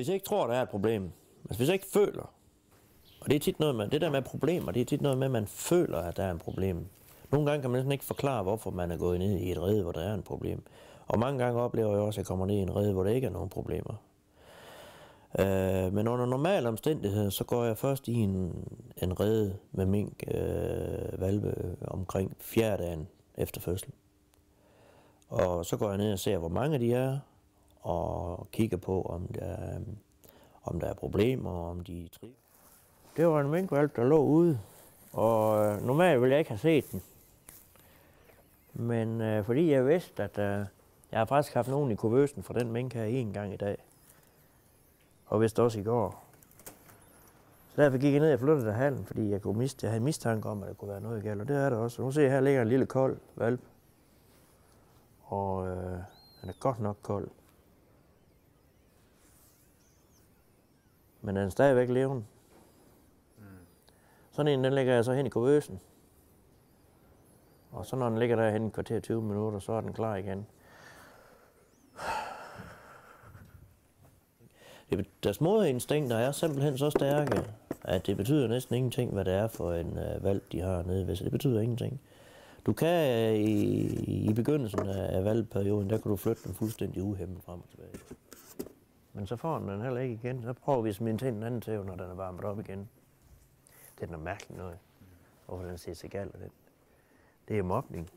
Hvis jeg ikke tror, der er et problem, altså hvis jeg ikke føler, og det er tit noget med, det der med problemer, det er tit noget med, at man føler, at der er et problem. Nogle gange kan man næsten ikke forklare, hvorfor man er gået ned i et rede, hvor der er et problem. Og mange gange oplever jeg også, at jeg kommer ned i en rede, hvor der ikke er nogen problemer. Øh, men under normale omstændigheder, så går jeg først i en, en rede med mink øh, valve omkring fjerde dagen efter fødsel. Og så går jeg ned og ser, hvor mange de er, og kigger på, om der, om der er problemer, om de trives. Det var en minkvalg, der lå ude, og øh, normalt ville jeg ikke have set den. Men øh, fordi jeg vidste, at øh, jeg har faktisk haft nogen i kuvøsen fra den mink her en gang i dag. Og vidste også i går. Så derfor gik jeg ned og flyttede der halen, fordi jeg, kunne miste, jeg havde mistanke om, at der kunne være noget galt. Og det er der også. Nu ser jeg, her ligger en lille kold valp. Og øh, den er godt nok kold. Men den er stadigvæk levende. Sådan en, den lægger jeg så hen i kuvøsen. Og så når den ligger derhen i kvarter 20 minutter, så er den klar igen. Det, deres moderinstinkter er simpelthen så stærke, at det betyder næsten ingenting, hvad det er for en øh, valg, de har nede ved sig. Det betyder ingenting. Du kan øh, i, i begyndelsen af valgperioden, der kan du flytte den fuldstændig uhemmet frem og tilbage. Men så får den den heller ikke igen. Så prøver vi at smide til en anden tæv, når den er varmet op igen. Det er noget mærkeligt noget. Hvorfor den ser sig galt den. Det er mobning.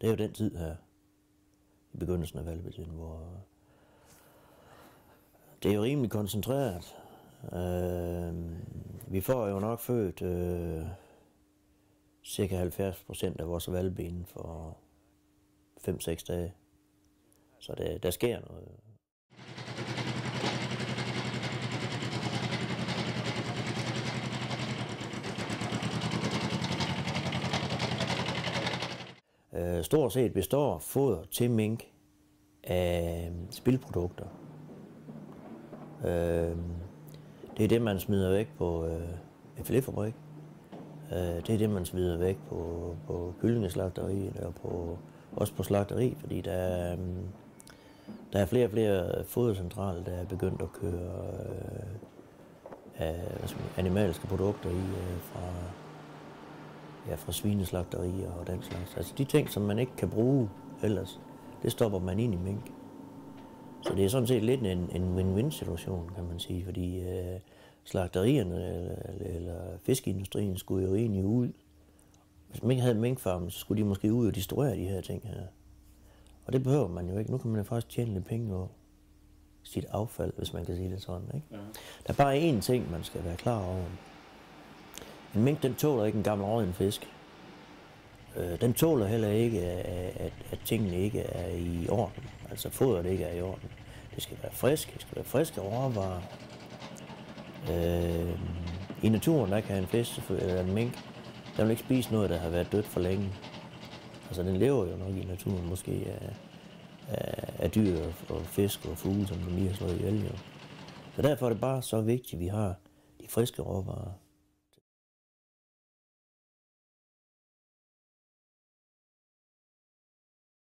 Det er jo den tid her, i begyndelsen af valgbetiden, hvor det er jo rimelig koncentreret. Øh, vi får jo nok født øh, cirka 70 procent af vores valgben for 5-6 dage. Så det, der sker noget. Øh, stort set består foder til mink af øh, spildprodukter. Øh, det er det, man smider væk på øh, en filetfabrik. Øh, det er det, man smider væk på, på kyllingeslagteriet og på, også på slagteri, fordi der øh, der er flere og flere fodercentraler, der er begyndt at køre øh, af, animalske produkter i øh, fra, ja, fra svineslagterier og den slags. Altså de ting, som man ikke kan bruge ellers, det stopper man ind i mink. Så det er sådan set lidt en, en win-win situation, kan man sige, fordi øh, slagterierne eller, eller fiskeindustrien skulle jo egentlig ud. Hvis man ikke havde minkfarmen, så skulle de måske ud og destruere de her ting her. Og det behøver man jo ikke. Nu kan man jo faktisk tjene lidt penge på sit affald, hvis man kan sige det sådan. Ikke? Ja. Der er bare én ting, man skal være klar over. En mink, den tåler ikke en gammel råden fisk. Øh, den tåler heller ikke, at, at tingene ikke er i orden. Altså fodret ikke er i orden. Det skal være frisk, det skal være friske råvarer. Øh, I naturen, der kan en fisk eller en mink, der vil ikke spise noget, der har været dødt for længe. Altså den lever jo nok i naturen, måske af, af, af dyr og fisk og fugle, som de lige har slået ihjel. Jo. Så derfor er det bare så vigtigt, at vi har de friske råvarer.